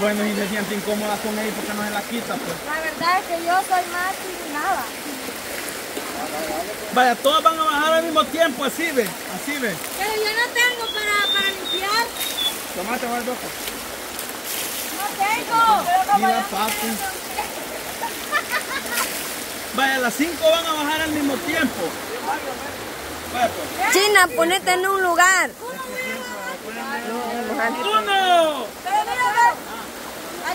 Bueno, y se siente incómoda con ella porque no se la quita, pues. La verdad es que yo soy más sin nada. Vaya, todas van a bajar al mismo tiempo, así ve, así ve. Pero yo no tengo para, para limpiar. Tomate, va. No tengo. Mira, papi. Vaya, las cinco van a bajar al mismo tiempo. Vaya, pues. China, ponete en un lugar. ¡Uno!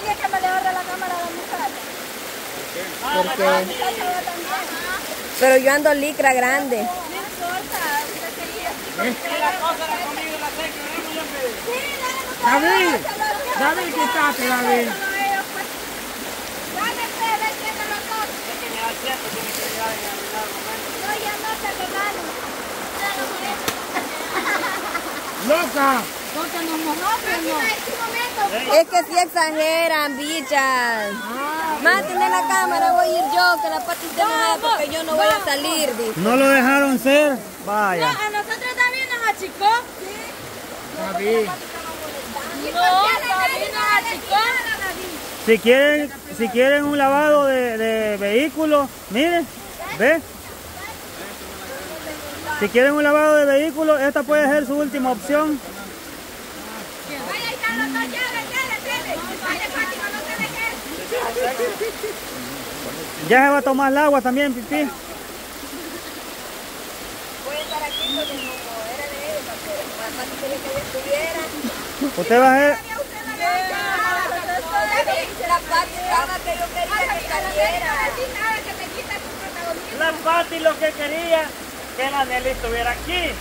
Que me le agarre la cámara a la mujer. Porque, La va también. pero yo ando licra grande. No importa. usted quería. No, ya no te lo gano. ¡Loca! Nos mojamos, no. Es que si exageran, bichas. Más tener la cámara, voy a ir yo, que la pata esté mojada porque yo no voy a salir, dice. ¿No lo dejaron ser? Vaya. A nosotros también nos achicó. David. No, David nos achicó. Si quieren, si quieren un lavado de, de vehículos, miren, ve. Si quieren un lavado de vehículos, esta puede ser su última opción. Vaya, ahí están los dos, lleve, lleve, lleve. Vaya, Fátima, no te dejes. Ya se va a tomar el agua también, pipí. Voy a estar aquí porque como era de él, pata quería que yo estuviera. Usted va a ser, La pata estaba que yo quería que saliera. La Pati lo que quería que la Nelly estuviera aquí.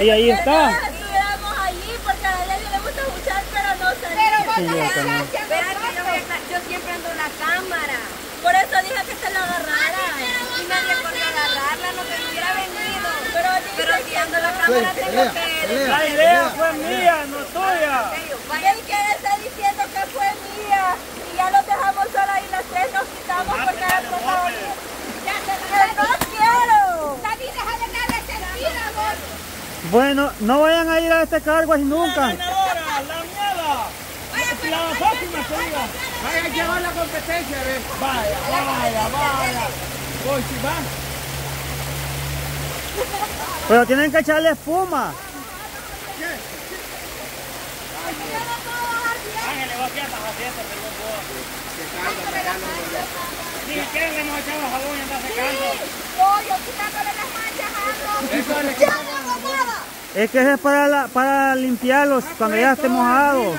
Y ahí está. Estuviéramos allí porque a ella le gusta escuchar, pero no se Sí, yo también. Verá que yo, voy a estar- yo siempre ando en la cámara. Por eso dije que se la agarrara. Y nadie podía agarrarla, no no hubiera venido. Pero, Pero si ando en la cámara tengo que... La idea fue mía, no tuya. y el que está diciendo que fue mía y ya los dejamos sola y las tres nos quitamos porque es protagonista. ¡No quiero! David, deja de darle sentido, amor. Bueno, no vayan a ir a este cargo así nunca. La Fátima se diga. Vaya a llevar la competencia, ve. Vaya, vaya, vaya. Voy, si va. Pero tienen que echarle espuma. Si quieren, le hemos echado jabón y anda secando. No, yo quitándole las manchas a. ¡Ya no nada! Es que es para, la- para limpiarlos cuando ya esté mojado.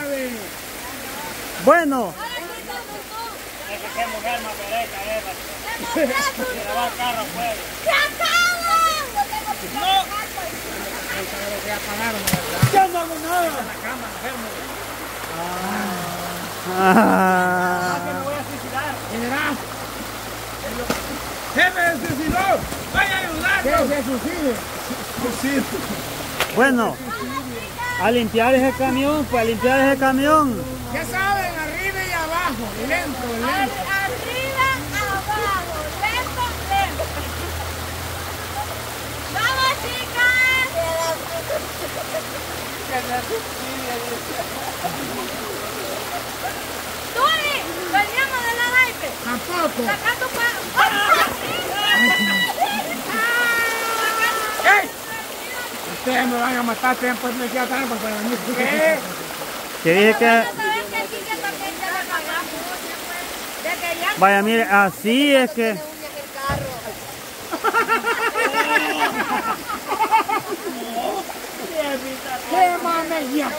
Bueno. No que no hago nada. ah, General. Jefe. Vaya a. Que se. Suicide. bueno, a limpiar ese camión, pues a limpiar ese camión. Ya saben, arriba y abajo. Lento, lento. Arriba, abajo, lento, lento. ¡Vamos, chicas! ¡Tony! ¡Veníamos de la naipe! Tampoco. ¡Saca tu pa... ¡Ey! Ustedes me van a matar, ustedes pues me quedan tan para venir. ¿Qué? Que dije que, ¿Sabes que aquí que también ya le pagamos? De que ya vaya, mire, así es que, ¡Qué mamella!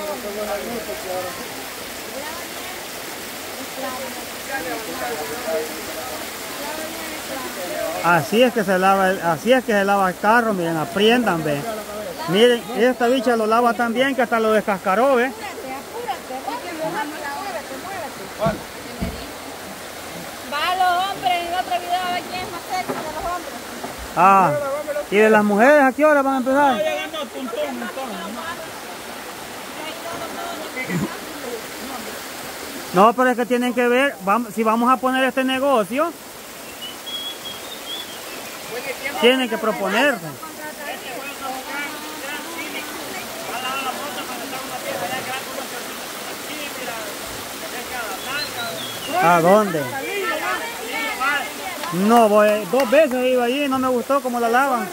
así es que se lava, el- así es que se lava el carro, miren, apriendan, ve. Miren, esta bicha lo lava tan bien que hasta lo descascaró, ve a los hombres en otro video a ver quién es más sexy de los hombres. Ah, y de las mujeres, ¿a qué hora van a empezar? No, pero es que tienen que ver, si vamos a poner este negocio, tienen que proponerse. ¿A dónde? No, voy, dos veces he ido allí y no me gustó cómo la lavan.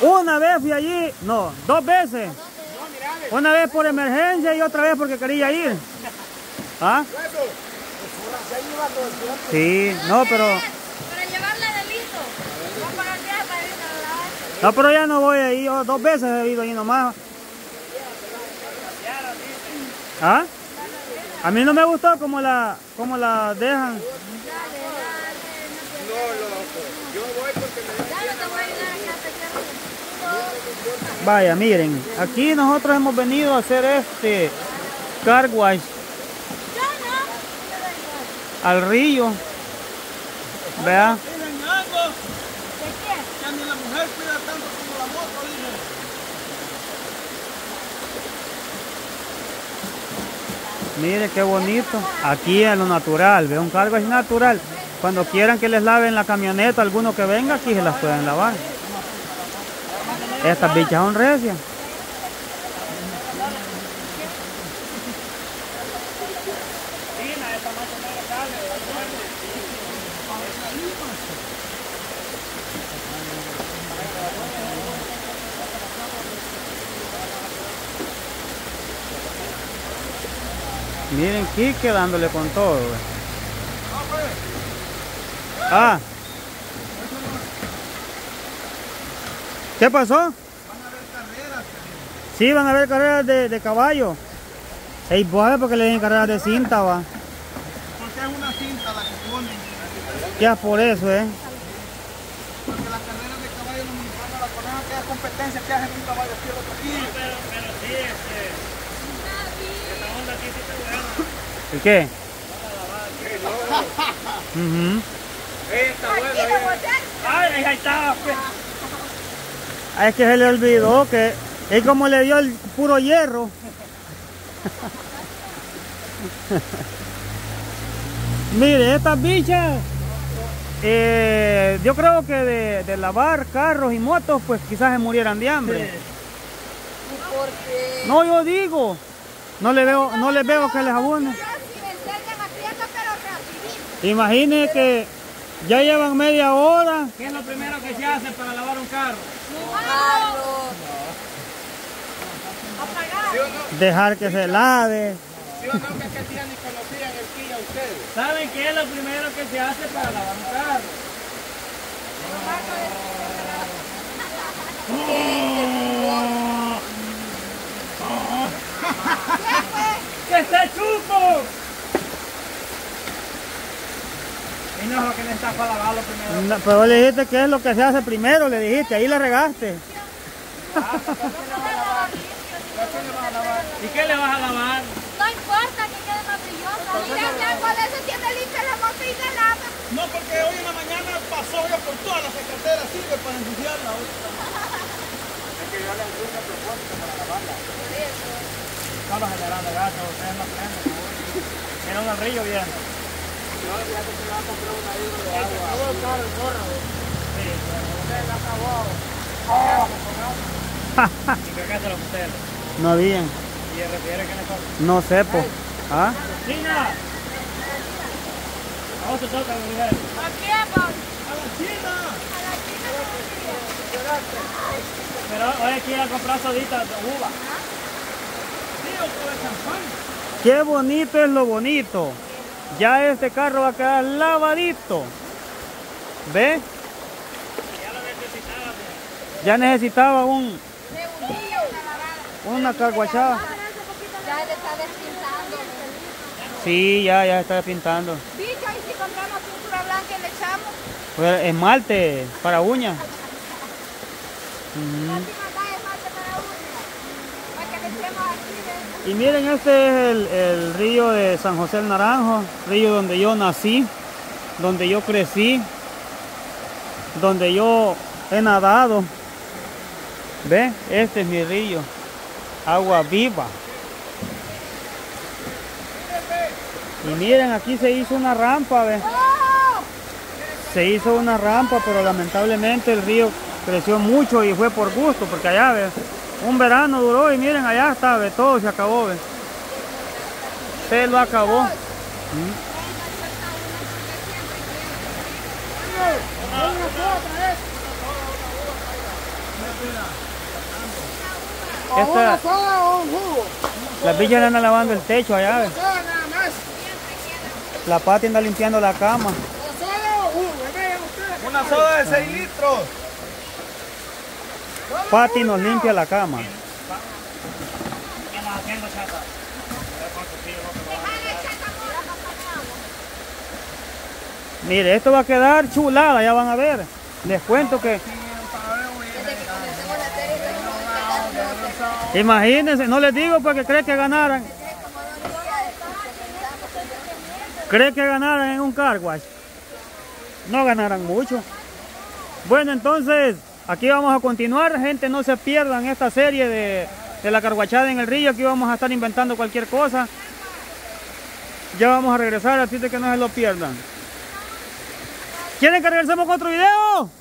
Una vez fui allí, no, dos veces. Una vez por emergencia y otra vez porque quería ir. ¿Ah? Sí, no, pero... No pero ya no voy ahí, yo dos veces he ido ahí nomás. ¿Ah? A mí no me gustó cómo la, cómo la dejan. Ya no te voy a ayudar acá, te quiero. Vaya, miren, aquí nosotros hemos venido a hacer este car wash Yo al río. Vea, ¿De qué? que ni la mujer cuida tanto como la moto, mire qué bonito. Aquí es lo natural, ve un car wash natural. Cuando quieran que les laven la camioneta, alguno que venga aquí se las pueden lavar. Estas bichas son recias. Miren, Kike dándole con todo. ve. Ah. ¿Qué pasó? Sí, van a haber carreras de, de caballo. Ey, pues porque le den carreras de cinta, va. Porque es una cinta la que ponen. Ya por eso, eh. Porque las carreras de caballo los mexicanos la ponen aquella competencia que hacen un caballo aquí otro aquí. Pero, pero sí, este. Esta onda aquí sí está buena. ¿El qué? Como ya. Ay, ahí está. pues. Ah, Es que se le olvidó que es como le dio el puro hierro. Mire, estas bichas, eh, yo creo que de, de lavar carros y motos, pues quizás se murieran de hambre. No, yo digo, no le veo, no les veo que les abune. Si me enseñan aprieta, pero rapidito. Imagine que ya llevan media hora. ¿Qué es lo primero que se hace para lavar un carro? Apagar. dejar que se lave. ¿Sí o no que aquel día ni conocían el Kia ustedes? ¿Saben qué es lo primero que se hace para lavar un carro? ¡Que se chupo! Y no es lo que para lavarlo primero. No, pero le dijiste que es lo que se hace primero, le dijiste, ahí le regaste. ¿Y qué le vas a lavar? No importa que quede más brillosa. Mira, ya con eso tiene limpia la moto y se lava. No, porque hoy en la mañana pasó ya por todas las carreteras, sirve para ensuciarla. Estabas agarrando gato, ustedes no aprenden. Era un río bien. Yo ya que se. ¿Y? No ¿Y no sepo. ¿Ah? ¡China! ¿A vos te toca, mujer? ¿A? ¡A la China! A la chica que Pero hoy aquí comprar soditas de uva. Sí, o de champán. Qué bonito es lo bonito. Ya este carro va a quedar lavadito. ¿Ve? Ya lo necesitábamos. Ya necesitaba un, una carguachada. Ya le está despintando. Sí, ya, ya está pintando. Bicho, y si compramos pintura blanca y le echamos. Pues, esmalte para uñas mandar esmalte para uñas. Para que le echemos aquí. ¿ves? Y miren, este es el, río de San José el Naranjo, río donde yo nací, donde yo crecí, donde yo he nadado. ¿Ve? Este es mi río, agua viva. Y miren, aquí se hizo una rampa, ¿ve? Se hizo una rampa, pero lamentablemente el río creció mucho y fue por gusto, porque allá, ¿ve? Un verano duró y miren, allá está, ¿ve? Todo se acabó, ¿ve? Se lo acabó. Esta, las villas le andan lavando el techo allá. ¿ves? La Pati anda limpiando la cama. Una soda de 6 litros. Pati nos limpia la cama. Mire, esto va a quedar chulada, ya van a ver. Les cuento que... Imagínense, no les digo porque cree que ganaran. Cree que ganaran en un car wash. No ganaran mucho. Bueno, entonces, aquí vamos a continuar. Gente, no se pierdan esta serie de, de la carguachada en el río. Aquí vamos a estar inventando cualquier cosa. Ya vamos a regresar, así de que no se lo pierdan. ¿Quieren que regresemos con otro video?